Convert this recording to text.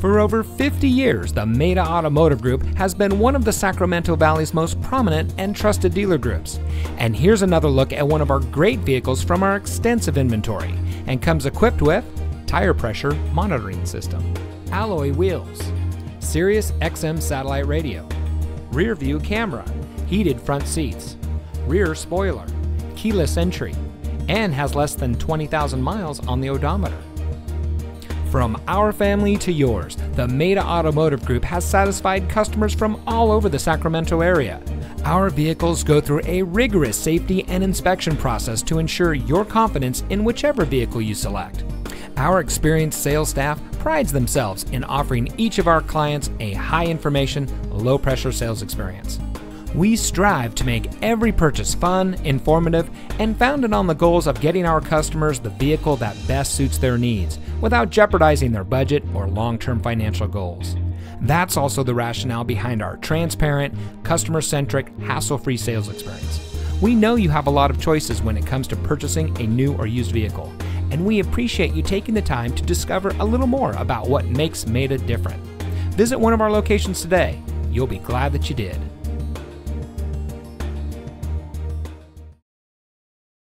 For over 50 years, the Maita Automotive Group has been one of the Sacramento Valley's most prominent and trusted dealer groups. And here's another look at one of our great vehicles from our extensive inventory and comes equipped with tire pressure monitoring system, alloy wheels, Sirius XM satellite radio, rear view camera, heated front seats, rear spoiler, keyless entry, and has less than 20,000 miles on the odometer. From our family to yours, the Maita Automotive Group has satisfied customers from all over the Sacramento area. Our vehicles go through a rigorous safety and inspection process to ensure your confidence in whichever vehicle you select. Our experienced sales staff prides themselves in offering each of our clients a high information, low pressure sales experience. We strive to make every purchase fun, informative, and founded on the goals of getting our customers the vehicle that best suits their needs without jeopardizing their budget or long term financial goals. That's also the rationale behind our transparent, customer centric, hassle free sales experience. We know you have a lot of choices when it comes to purchasing a new or used vehicle, and we appreciate you taking the time to discover a little more about what makes Maita different. Visit one of our locations today. You'll be glad that you did.